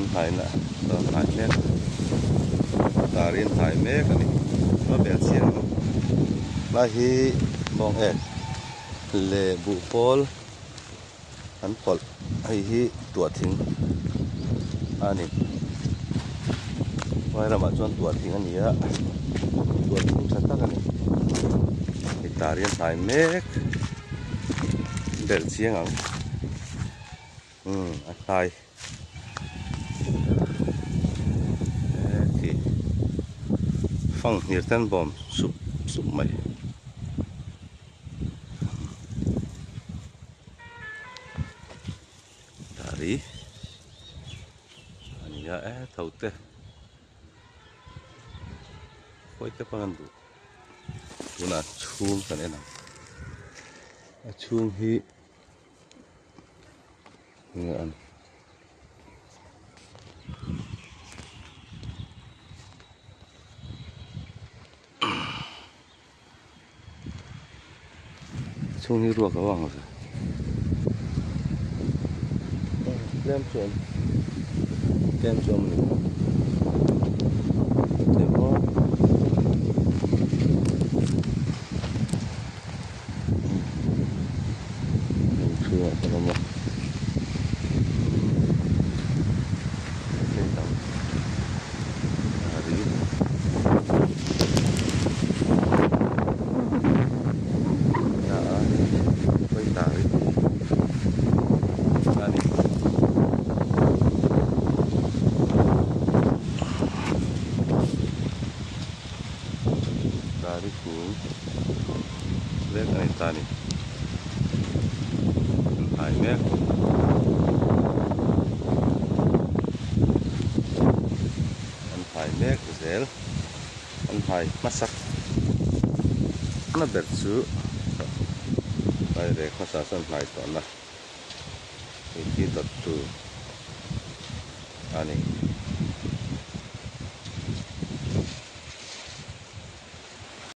kan thaina ta tha thlen tarin thai me ka ni ma bel sian no la hi bong ek le bu pol an pol ai hi tua thing ani wai ra ma chon tua thing ani ya tua thing sa ta ka ni tarin thai me bel sian ang อืมอัดตาย thì phong nhiệt tan bom sụp sụp mày dari anh ya eh thâu te quay te pangan du tuna chung kan ena a chung hi. Ngan 송이 루아가 왕어서 램좀 램좀 대박 좋아 잠깐만 tariku đi. Xuống tani này ta đi hai mét zel anh hai masak nó bẹt xuống Đây để có sản xuất lại tỏ là Thì khi tập tù Ani